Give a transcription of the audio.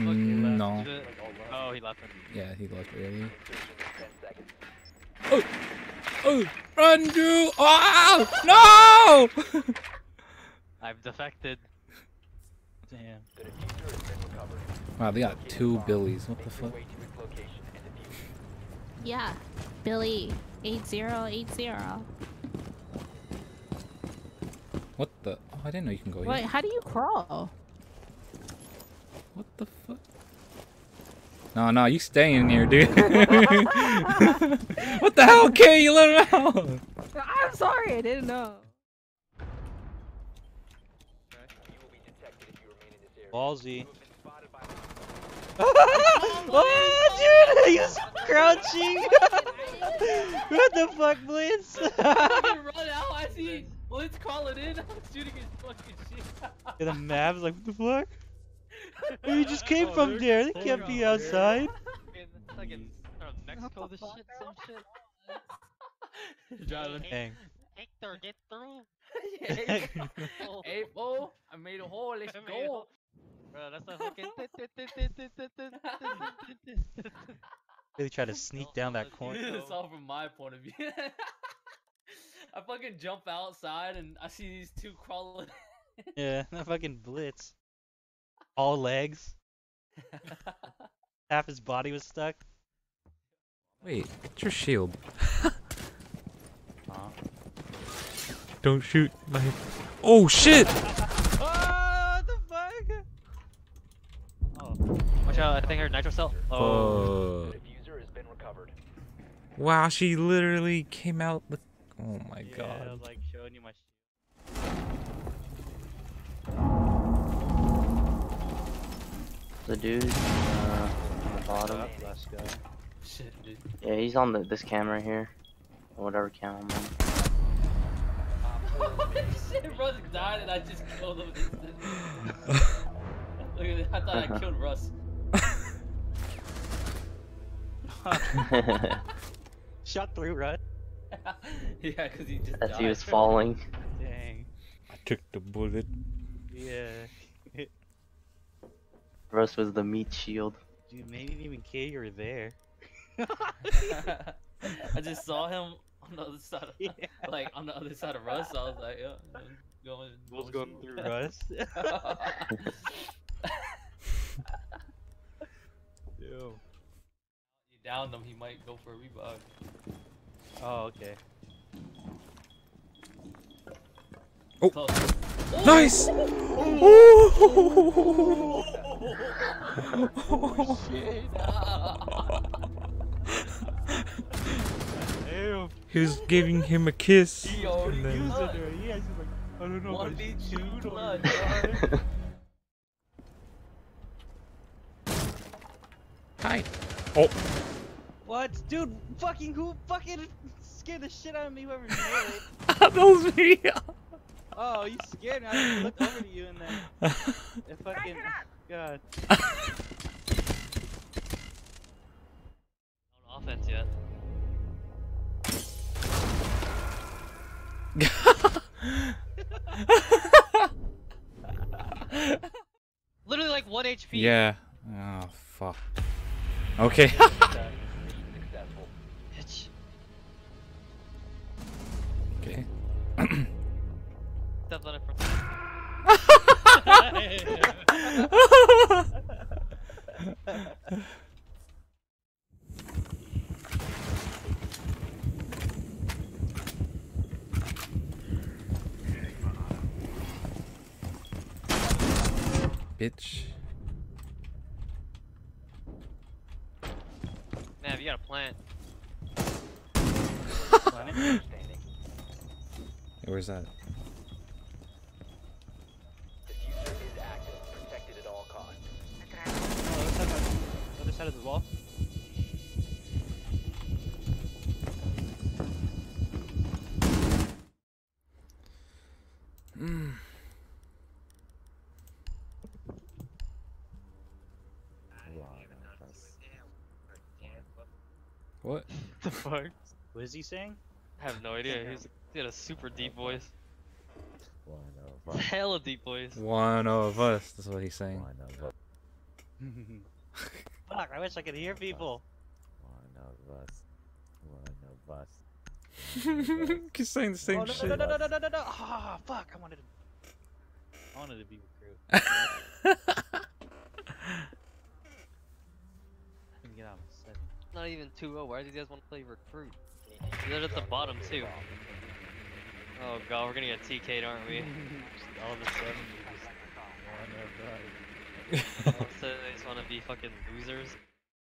Mm, no. It- Oh, he left. Yeah, he left early. Oh! Oh! Run, Drew! Oh! No! I've defected. Damn. wow, they got two Billies. What the fuck? Yeah. Billy, 8080. What the? Oh, I didn't know you can go Wait, here. how do you crawl? What the fuck? No, no, you stay in here, dude. what the hell, Kae? You let him out. I'm sorry, I didn't know. Ballsy. oh, dude, he's crouching. what the fuck, Blitz? run out. I see Blitz calling in. I'm shooting his fucking shit. and the map's like, what the fuck? You just came from there. They can't be outside. Fucking, fucking, uh, Mexico, this shit, some shit. Driving. Dang. Hector, get through. hey, hey, fool. I made a hole. Let's I go. Bro, that's a fucking. Really try to sneak down that corner. It's all from my point of view. I fucking jump outside and I see these two crawling. Yeah, that fucking Blitz. All legs. Half his body was stuck. Wait, get your shield. Aw. Don't shoot my. Oh shit! Oh, what the fuck? Oh, watch out! I think her nitro cell. Oh, wow, she literally came out with. Oh my Yeah, I god. was like showing you my. The dude uh, on the bottom. Last guy. Shit, dude. Yeah, he's on the this camera here. Or whatever camera I'm on. Shit, Russ died and I just killed him. Look at it. I thought I killed Russ. Shot through, right? yeah, because he just As died. he was falling. Dang. I took the bullet. Yeah. Russ was the meat shield. Dude, maybe didn't even care you were there. I just saw him on the other side of, Yeah. like on the other side of Russ. I was like, yeah, I'm going. Was going shoot. through Russ. Yo. you downed him, he might go for a revive. Oh, okay. Oh. Close. Nice! Oh, shit. Ew. he was giving him a kiss. He already then- used it. her. Yeah, she's like, I don't know. if I One D two blood. Hi. Oh, What? Dude, fucking who fucking scared the shit out of me whoever did it. that was me. Oh, you scared me. I just looked over to you and then it fucking God. on offense yet. Literally like one HP. yeah. Oh fuck. Okay. Okay. Bitch. Nav, you got a plant. Hey, where's that? Side of the wall. Mm. What? the fuck? What is he saying? I have no idea. He's he had a super deep voice. One of us. Hella deep voice. One of us. That's what he's saying. One of us. Fuck, I wish I could hear people. One of us. One of us. Keep saying the same oh, no, shit. no, no, no, no, no, no, no. Ah, fuck, I wanted to. I wanted to be with crew. Couldn't get out of seven. Not even 2-0. Why do you guys want to play recruit? They're at the bottom too. Oh god, we're gonna get TK'd, aren't we? All of a sudden, just one of us. so they just want to be fucking losers.